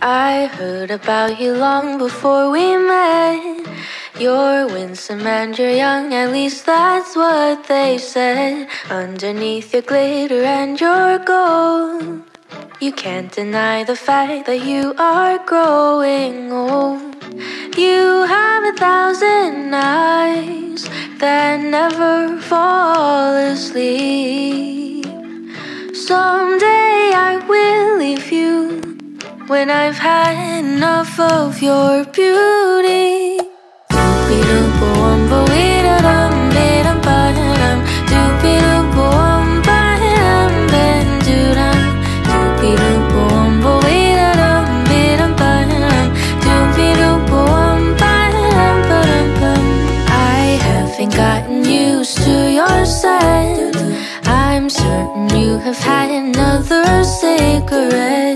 I heard about you long before we met. You're winsome and you're young, at least that's what they said. Underneath your glitter and your gold, you can't deny the fact that you are growing old. You have a thousand eyes that never fall asleep. Someday I will leave you when I've had enough of your beauty. Doopy-doop-a-wumba-wee-da-dum-dee-dum-ba-da-dum. Doopy-doop-a-wumba-dum-ben-doo-dum. Doopy-doop-a-wumba-wee-da-dum-dee-dum-ba-da-dum. Doopy-doop-a-wumba-dum-ba-dum-bum. I haven't gotten used to your. I'm certain you have had another cigarette.